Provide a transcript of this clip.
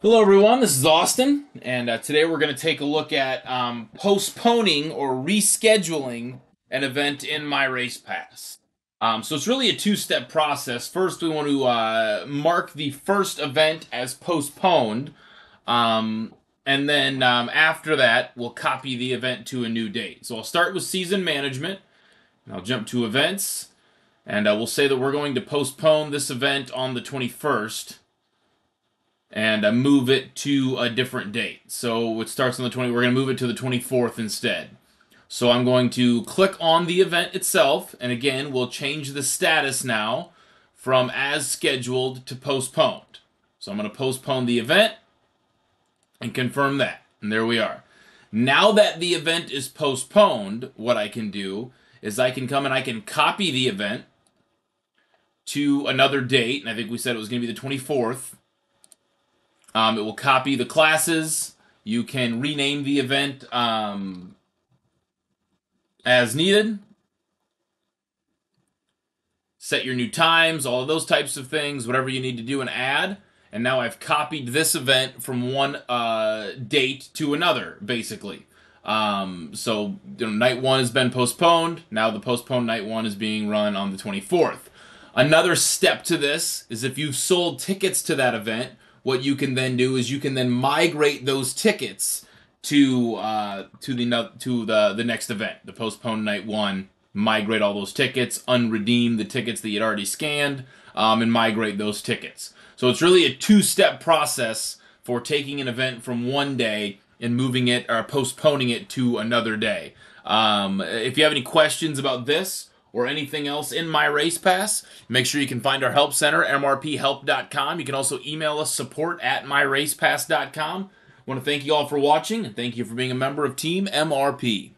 Hello, everyone. This is Austin, and uh, today we're going to take a look at um, postponing or rescheduling an event in MyRacePass. Um, so it's really a two-step process. First, we want to uh, mark the first event as postponed, um, and then um, after that, we'll copy the event to a new date. So I'll start with season management, and I'll jump to events, and uh, we'll say that we're going to postpone this event on the 21st and uh, move it to a different date. So it starts on the 20, we're going to move it to the 24th instead. So I'm going to click on the event itself, and again, we'll change the status now from as scheduled to postponed. So I'm going to postpone the event and confirm that. And there we are. Now that the event is postponed, what I can do is I can come and I can copy the event to another date, and I think we said it was going to be the 24th. Um, it will copy the classes. You can rename the event um, as needed. Set your new times, all of those types of things, whatever you need to do and add. And now I've copied this event from one uh, date to another, basically. Um, so you know, night one has been postponed. Now the postponed night one is being run on the 24th. Another step to this is if you've sold tickets to that event, what you can then do is you can then migrate those tickets to uh, to the to the the next event, the postponed night one. Migrate all those tickets, unredeem the tickets that you'd already scanned, um, and migrate those tickets. So it's really a two-step process for taking an event from one day and moving it or postponing it to another day. Um, if you have any questions about this or anything else in MyRacePass, make sure you can find our help center, mrphelp.com. You can also email us support at myracepass.com. I want to thank you all for watching and thank you for being a member of Team MRP.